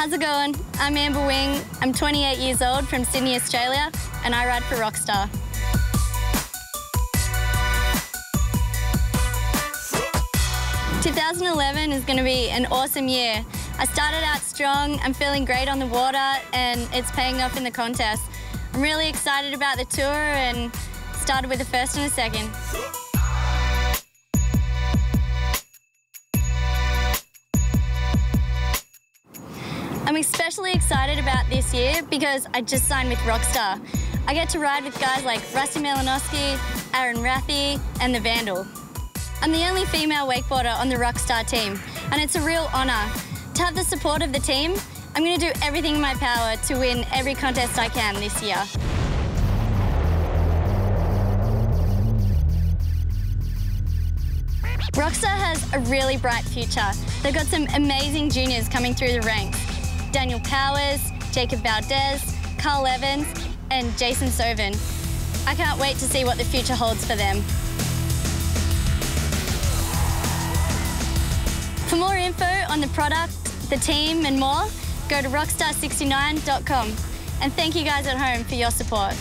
how's it going? I'm Amber Wing. I'm 28 years old from Sydney, Australia, and I ride for Rockstar. Two thousand eleven is going to be an awesome year. I started out strong, I'm feeling great on the water, and it's paying off in the contest. I'm really excited about the tour and started with a first and a second. I'm especially excited about this year because I just signed with Rockstar. I get to ride with guys like Rusty Malinowski, Aaron Rathy, and the Vandal. I'm the only female wakeboarder on the Rockstar team, and it's a real honour. To have the support of the team, I'm going to do everything in my power to win every contest I can this year. Rockstar has a really bright future. They've got some amazing juniors coming through the ranks. Daniel Powers, Jacob Valdez, Carl Evans, and Jason Sovin. I can't wait to see what the future holds for them. For more info on the product, the team and more, go to rockstar69.com. And thank you guys at home for your support.